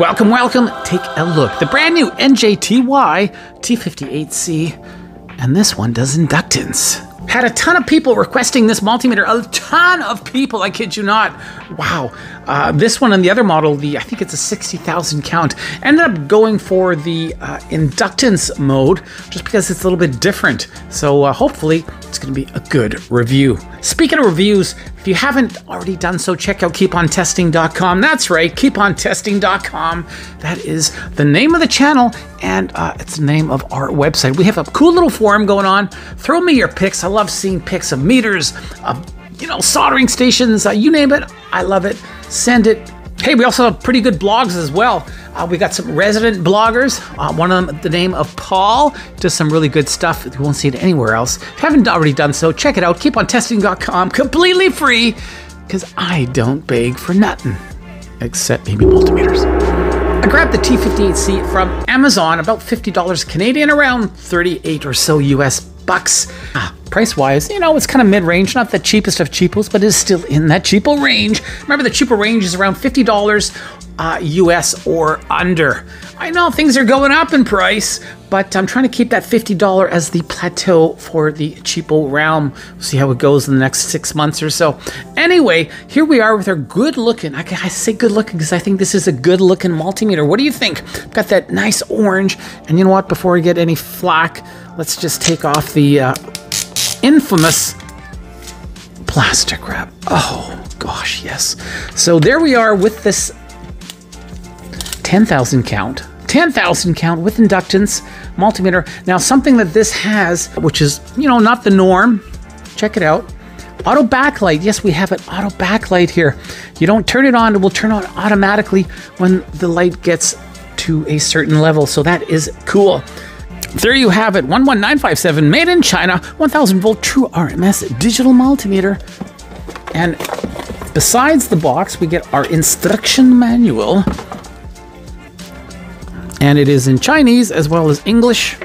Welcome, welcome. Take a look. The brand new NJTY T58C, and this one does inductance. Had a ton of people requesting this multimeter. A ton of people, I kid you not. Wow. Uh, this one and the other model, the I think it's a 60,000 count, ended up going for the uh, inductance mode just because it's a little bit different. So uh, hopefully it's going to be a good review. Speaking of reviews, if you haven't already done so, check out keepontesting.com. That's right, keepontesting.com. That is the name of the channel and uh, it's the name of our website. We have a cool little forum going on. Throw me your pics. I love seeing pics of meters, of you know, soldering stations, uh, you name it. I love it. Send it. Hey, we also have pretty good blogs as well. Uh, we got some resident bloggers. Uh, one of them, the name of Paul, does some really good stuff. You won't see it anywhere else. If you haven't already done so, check it out. Keepontesting.com, completely free, because I don't beg for nothing, except maybe multimeters. I grabbed the T58C from Amazon, about $50 Canadian, around 38 or so US bucks. Ah, price wise, you know, it's kind of mid range, not the cheapest of cheapos, but it's still in that cheapo range. Remember, the cheaper range is around $50 uh, US or under. I know things are going up in price, but I'm trying to keep that $50 as the plateau for the cheapo realm. We'll see how it goes in the next six months or so. Anyway, here we are with our good looking, I, I say good looking because I think this is a good looking multimeter. What do you think? Got that nice orange, and you know what? Before we get any flack, let's just take off the uh, infamous plastic wrap. Oh gosh, yes. So there we are with this 10,000 count. 10,000 count with inductance multimeter. Now something that this has, which is, you know, not the norm. Check it out. Auto backlight. Yes, we have an auto backlight here. You don't turn it on, it will turn on automatically when the light gets to a certain level. So that is cool. There you have it 11957 made in China, 1000 volt true RMS digital multimeter. And besides the box, we get our instruction manual. And it is in Chinese as well as English.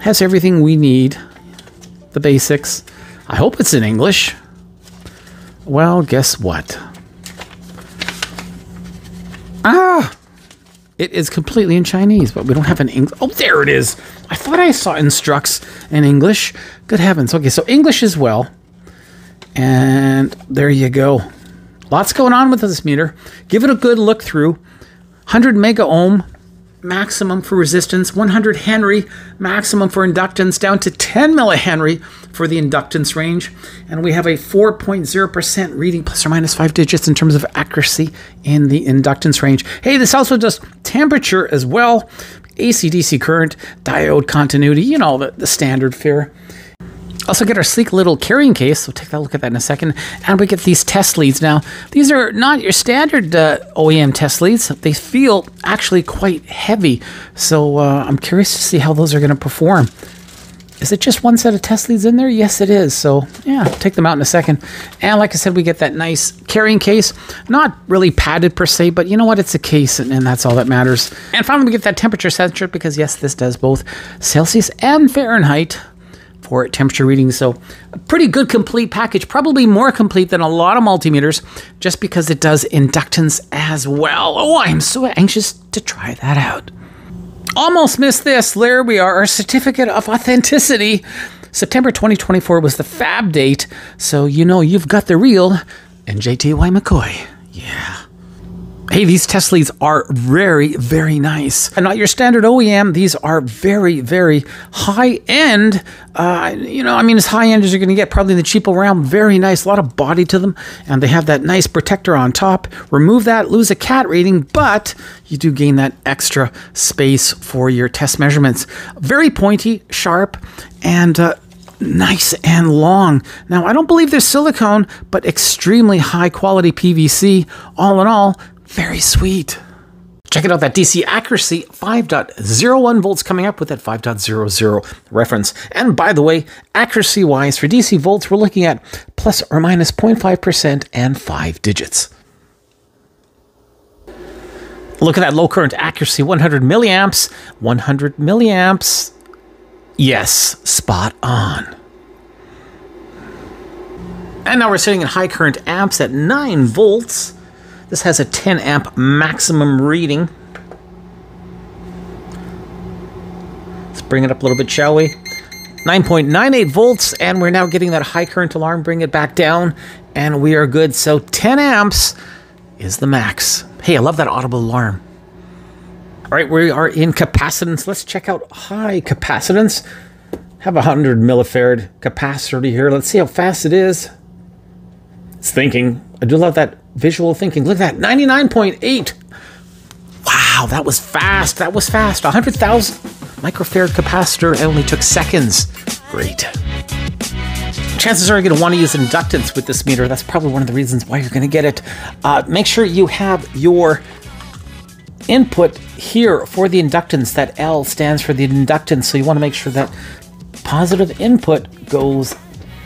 Has everything we need, the basics. I hope it's in English. Well, guess what? Ah! It is completely in Chinese, but we don't have an English. Oh, there it is. I thought I saw instructs in English. Good heavens. Okay, so English as well. And there you go. Lots going on with this meter. Give it a good look through. 100 mega ohm maximum for resistance, 100 Henry maximum for inductance, down to 10 millihenry for the inductance range. And we have a 4.0% reading, plus or minus five digits in terms of accuracy in the inductance range. Hey, this also does temperature as well, AC DC current, diode continuity, you know, the, the standard fare. Also get our sleek little carrying case. We'll take a look at that in a second. And we get these test leads. Now, these are not your standard uh, OEM test leads. They feel actually quite heavy. So uh, I'm curious to see how those are going to perform. Is it just one set of test leads in there? Yes, it is. So yeah, take them out in a second. And like I said, we get that nice carrying case. Not really padded per se, but you know what? It's a case and, and that's all that matters. And finally, we get that temperature sensor because yes, this does both Celsius and Fahrenheit for temperature readings. So a pretty good complete package, probably more complete than a lot of multimeters just because it does inductance as well. Oh, I'm so anxious to try that out. Almost missed this. There we are, our certificate of authenticity. September 2024 was the fab date, so you know you've got the real NJTY McCoy. Yeah. Hey, these test leads are very, very nice. And not your standard OEM. These are very, very high end. Uh, you know, I mean, as high end as you're going to get, probably in the cheapo realm. Very nice, a lot of body to them, and they have that nice protector on top. Remove that, lose a cat rating, but you do gain that extra space for your test measurements. Very pointy, sharp, and uh, nice and long. Now, I don't believe there's silicone, but extremely high quality PVC. All in all, very sweet. Check it out, that DC accuracy 5.01 volts coming up with that 5.00 reference. And by the way, accuracy wise for DC volts, we're looking at plus or minus 0.5% and five digits. Look at that low current accuracy 100 milliamps, 100 milliamps. Yes, spot on. And now we're sitting at high current amps at 9 volts. This has a 10 amp maximum reading. Let's bring it up a little bit, shall we? 9.98 volts, and we're now getting that high current alarm. Bring it back down, and we are good. So 10 amps is the max. Hey, I love that audible alarm. All right, we are in capacitance. Let's check out high capacitance. Have a 100 millifarad capacitor here. Let's see how fast it is. It's thinking. I do love that visual thinking. Look at that, 99.8. Wow, that was fast. That was fast. 100,000 microfarad capacitor. It only took seconds. Great. Chances are you're going to want to use inductance with this meter. That's probably one of the reasons why you're going to get it. Uh, make sure you have your input here for the inductance. That L stands for the inductance. So you want to make sure that positive input goes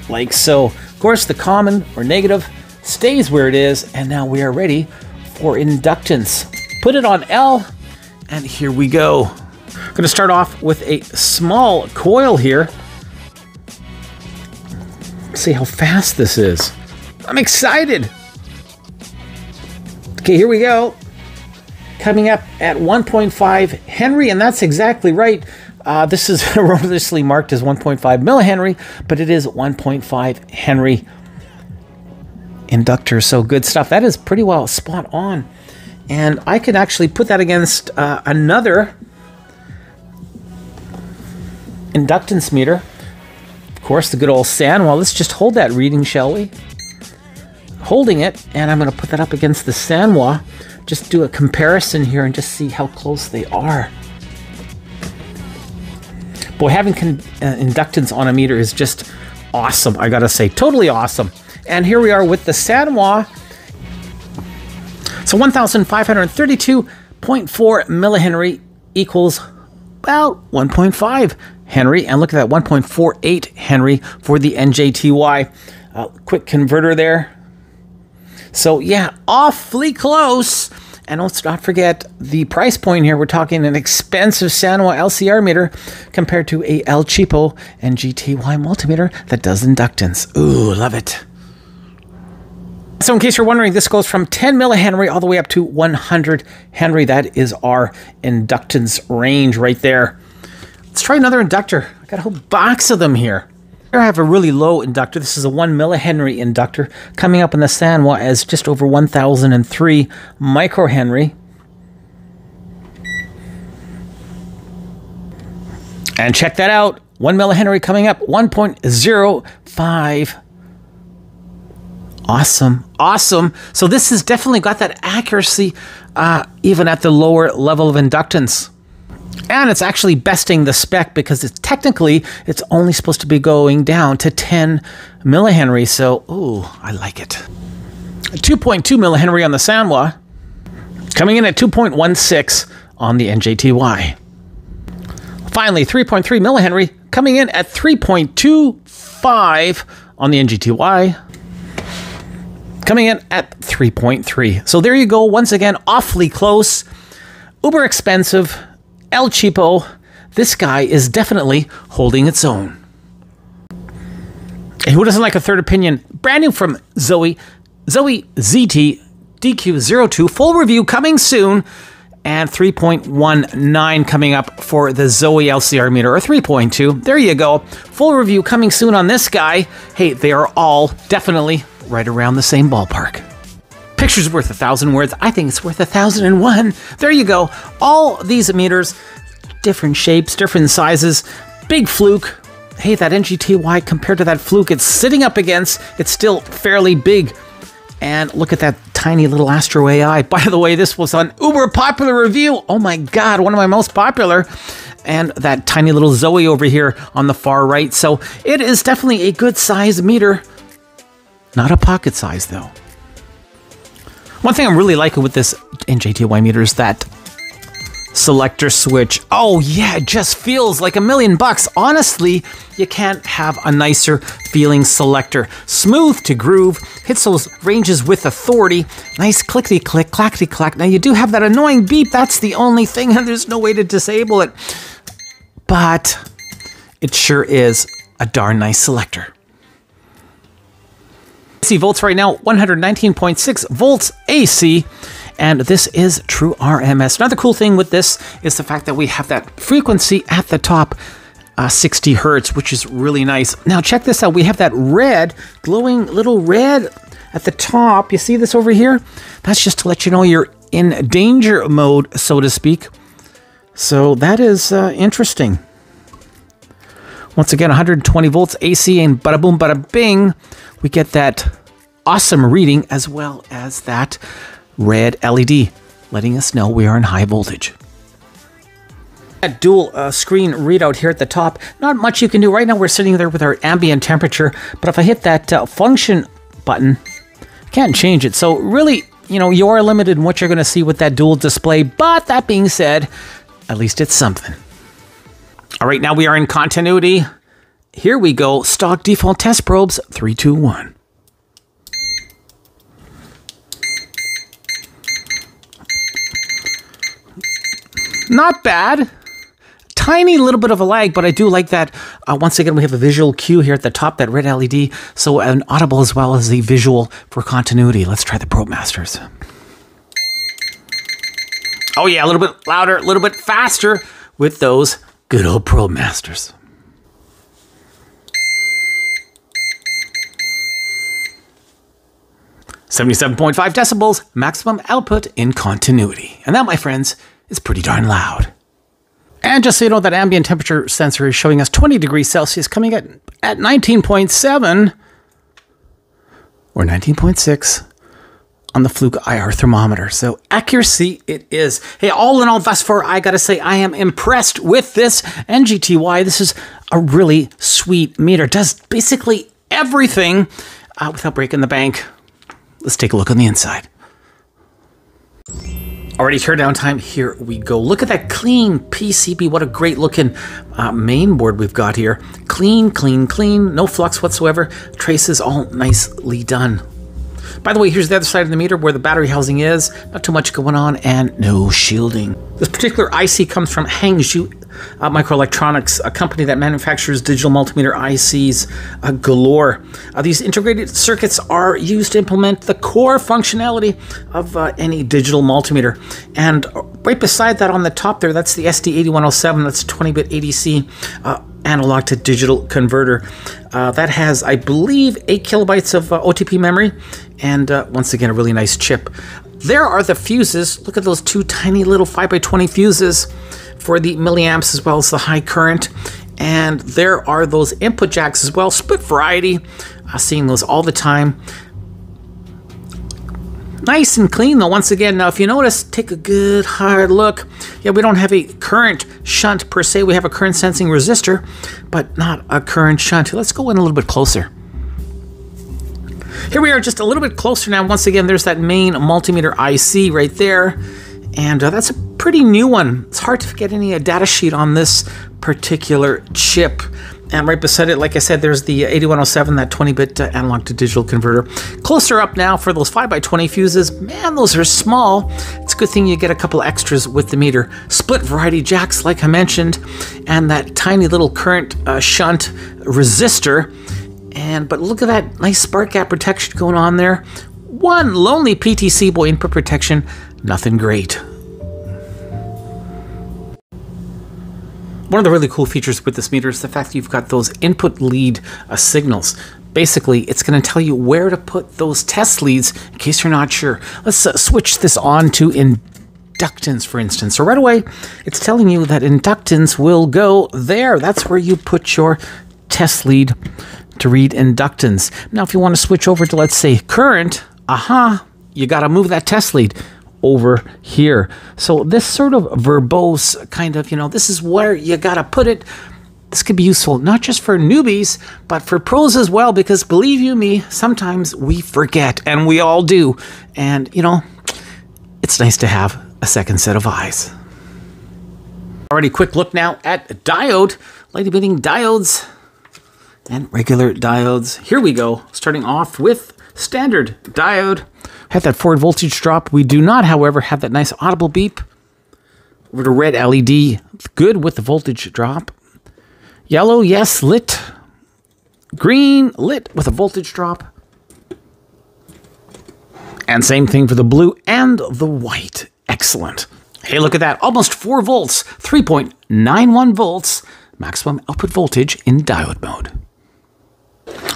like so. Of course, the common or negative stays where it is, and now we are ready for inductance. Put it on L, and here we go. I'm going to start off with a small coil here. See how fast this is. I'm excited. Okay, here we go. Coming up at 1.5 Henry, and that's exactly right. Uh, this is erroneously marked as 1.5 millihenry, but it is 1.5 Henry inductor. So good stuff. That is pretty well spot on. And I could actually put that against uh, another inductance meter. Of course, the good old Sanwa. Let's just hold that reading, shall we? Holding it, and I'm going to put that up against the Sanwa. Just do a comparison here and just see how close they are. Boy, having uh, inductance on a meter is just awesome, I gotta say. Totally awesome. And here we are with the Sanwa. So 1,532.4 millihenry equals about 1.5 Henry. And look at that, 1.48 Henry for the NJTY. Uh, quick converter there. So yeah, awfully close. And let's not forget the price point here. We're talking an expensive Sanwa LCR meter compared to a El Cheapo multimeter that does inductance. Ooh, love it. So in case you're wondering, this goes from 10 millihenry all the way up to 100 Henry. That is our inductance range right there. Let's try another inductor. I got a whole box of them here. Here I have a really low inductor. This is a 1 millihenry inductor coming up in the Sanwa as just over 1003 microhenry. And check that out. 1 millihenry coming up 1.05 Awesome. Awesome. So this has definitely got that accuracy uh, even at the lower level of inductance. And it's actually besting the spec because it's technically it's only supposed to be going down to 10 millihenry. So, ooh, I like it. 2.2 millihenry on the Sanwa, coming in at 2.16 on the NJTY. Finally, 3.3 millihenry coming in at 3.25 on the NJTY coming in at 3.3. So there you go. Once again, awfully close, uber expensive, El Cheapo, this guy is definitely holding its own. And who doesn't like a third opinion? Brand new from ZOYI, ZOYI ZT DQ02, full review coming soon, and 3.19 coming up for the ZOYI LCR meter, or 3.2. There you go. Full review coming soon on this guy. Hey, they are all definitely right around the same ballpark. Picture's worth a thousand words. I think it's worth a thousand and one. There you go. All these meters, different shapes, different sizes. Big fluke. Hey, that NJTY compared to that fluke it's sitting up against, it's still fairly big. And look at that tiny little AstroAI. By the way, this was an uber popular review. Oh my God, one of my most popular. And that tiny little ZOYI over here on the far right. So it is definitely a good size meter. Not a pocket size though. One thing I'm really liking with this NJTY meter is that selector switch. Oh yeah, it just feels like a million bucks. Honestly, you can't have a nicer feeling selector. Smooth to groove, hits those ranges with authority. Nice clickety click, clackety clack. Now you do have that annoying beep. That's the only thing, and there's no way to disable it. But it sure is a darn nice selector. AC volts right now 119.6 volts AC and this is true RMS. Another cool thing with this is the fact that we have that frequency at the top uh, 60 hertz, which is really nice. Now, check this out. We have that red, glowing little red at the top. You see this over here? That's just to let you know you're in danger mode, so to speak. So that is uh, interesting. Once again, 120 volts AC and bada boom, bada bing, we get that awesome reading as well as that red LED, letting us know we are in high voltage. That dual uh, screen readout here at the top, not much you can do. Right now we're sitting there with our ambient temperature, but if I hit that uh, function button, can't change it. So really, you know, you are limited in what you're going to see with that dual display. But that being said, at least it's something. All right, now we are in continuity. Here we go. Stock default test probes, three, two, one. Not bad. Tiny little bit of a lag, but I do like that. Uh, once again, we have a visual cue here at the top, that red LED, so an audible as well as the visual for continuity. Let's try the Probe Masters. Oh yeah, a little bit louder, a little bit faster with those good old Probe Masters. Seventy-seven point five decibels, maximum output in continuity, and that, my friends, is pretty darn loud. And just so you know, that ambient temperature sensor is showing us 20 degrees Celsius, coming at at 19.7 or 19.6 on the Fluke IR thermometer. So accuracy it is. Hey, all in all, thus far, I gotta say I am impressed with this NJTY. This is a really sweet meter. Does basically everything uh, without breaking the bank. Let's take a look on the inside. Already teardown time, here we go. Look at that clean PCB. What a great looking uh, main board we've got here. Clean, clean, clean, no flux whatsoever. Traces all nicely done. By the way, here's the other side of the meter where the battery housing is. Not too much going on and no shielding. This particular IC comes from Hangzhou uh, Microelectronics, a company that manufactures digital multimeter ICs uh, galore. Uh, these integrated circuits are used to implement the core functionality of uh, any digital multimeter. And right beside that on the top there, that's the SD8107, that's a 20 bit ADC uh, analog to digital converter. Uh, that has, I believe, 8 kilobytes of uh, OTP memory, and uh, once again, a really nice chip. There are the fuses. Look at those two tiny little 5x20 fuses for the milliamps as well as the high current. And there are those input jacks as well, split variety. Uh, seeing those all the time. Nice and clean though, once again. Now, if you notice, take a good hard look. Yeah, we don't have a current shunt per se. We have a current sensing resistor, but not a current shunt. Let's go in a little bit closer. Here we are just a little bit closer now. Once again, there's that main multimeter IC right there. And uh, that's a pretty new one. It's hard to get any uh, data sheet on this particular chip. And right beside it, like I said, there's the 8107, that 20-bit uh, analog to digital converter. Closer up now for those 5x20 fuses. Man, those are small. It's a good thing you get a couple extras with the meter. Split variety jacks, like I mentioned, and that tiny little current uh, shunt resistor. And but look at that nice spark gap protection going on there. One lonely PTC boy input protection, nothing great. One of the really cool features with this meter is the fact that you've got those input lead uh, signals. Basically, it's going to tell you where to put those test leads in case you're not sure. Let's uh, switch this on to inductance, for instance. So right away, it's telling you that inductance will go there. That's where you put your test lead to read inductance. Now, if you want to switch over to, let's say, current, aha, you got to move that test lead over here. So this sort of verbose kind of, you know, this is where you got to put it. This could be useful not just for newbies, but for pros as well, because believe you me, sometimes we forget, and we all do. And, you know, it's nice to have a second set of eyes. Already quick look now at diode, light emitting diodes and regular diodes. Here we go, starting off with standard diode have that forward voltage drop. We do not, however, have that nice audible beep. Over to red LED, good with the voltage drop. Yellow, yes, lit. Green, lit with a voltage drop. And same thing for the blue and the white. Excellent. Hey, look at that. Almost 4 volts, 3.91 volts, maximum output voltage in diode mode.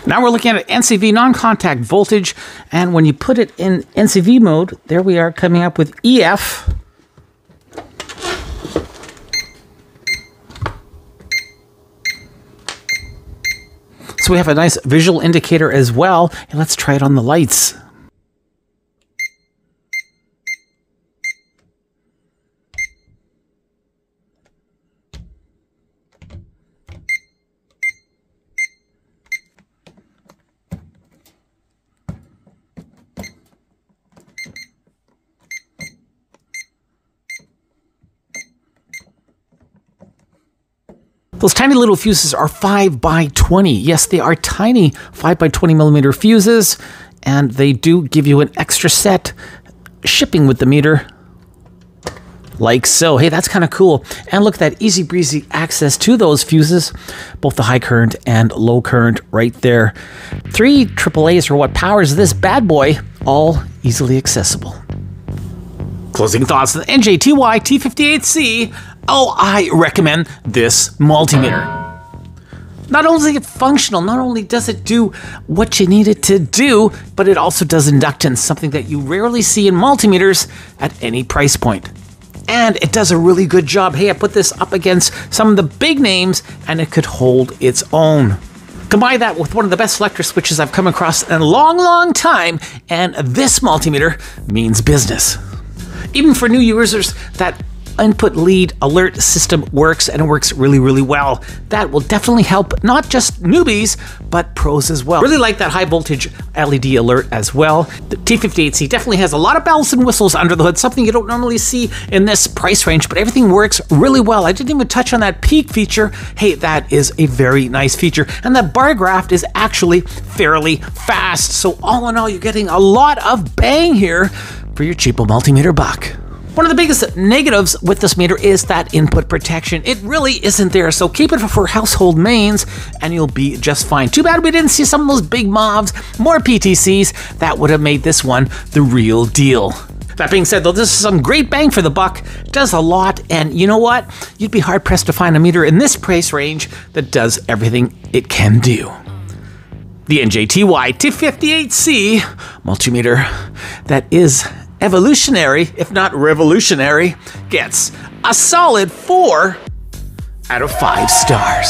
Now we're looking at NCV non-contact voltage, and when you put it in NCV mode, there we are coming up with EF. So we have a nice visual indicator as well. And let's try it on the lights. Those tiny little fuses are 5 by 20. Yes, they are tiny 5 by 20 millimeter fuses, and they do give you an extra set shipping with the meter. Like so. Hey, that's kind of cool. And look at that easy breezy access to those fuses, both the high current and low current right there. Three AAAs are what powers this bad boy, all easily accessible. Closing thoughts the NJTY T58C Oh, I recommend this multimeter. Not only is it functional, not only does it do what you need it to do, but it also does inductance, something that you rarely see in multimeters at any price point. And it does a really good job. Hey, I put this up against some of the big names and it could hold its own. Combine that with one of the best selector switches I've come across in a long, long time, and this multimeter means business. Even for new users that input lead alert system works and it works really, really well. That will definitely help not just newbies, but pros as well. Really like that high voltage LED alert as well. The T58C definitely has a lot of bells and whistles under the hood, something you don't normally see in this price range, but everything works really well. I didn't even touch on that peak feature. Hey, that is a very nice feature. And that bar graph is actually fairly fast. So all in all, you're getting a lot of bang here for your cheapo multimeter buck. One of the biggest negatives with this meter is that input protection. It really isn't there, so keep it for household mains and you'll be just fine. Too bad we didn't see some of those big MOVs, more PTCs. That would have made this one the real deal. That being said, though, this is some great bang for the buck, does a lot, and you know what? You'd be hard pressed to find a meter in this price range that does everything it can do. The NJTY T58C multimeter that is evolutionary, if not revolutionary, gets a solid 4 out of 5 stars.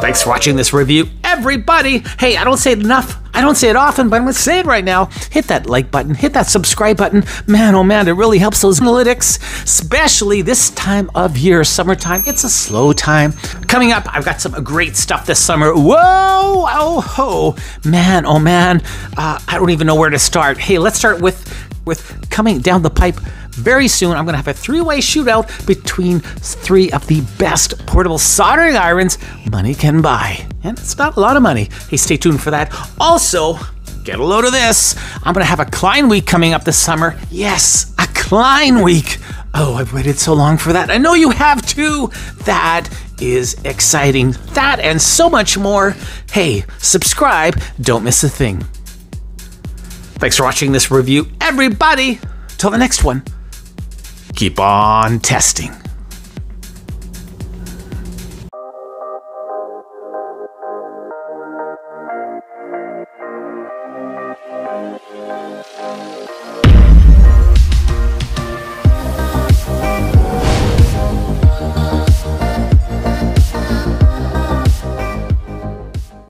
Thanks for watching this review, everybody. Hey, I don't say it enough. I don't say it often, but I'm going to say it right now. Hit that like button, hit that subscribe button. Man, oh man, it really helps those analytics, especially this time of year, summertime. It's a slow time. Coming up, I've got some great stuff this summer. Whoa, oh ho, man, oh man. Uh, I don't even know where to start. Hey, let's start with with coming down the pipe very soon. I'm going to have a three way shootout between three of the best portable soldering irons money can buy. And it's not a lot of money. Hey, stay tuned for that. Also, get a load of this. I'm going to have a Klein Week coming up this summer. Yes, a Klein Week. Oh, I've waited so long for that. I know you have too. That is exciting. That and so much more. Hey, subscribe. Don't miss a thing. Thanks for watching this review, everybody. Till the next one keep on testing.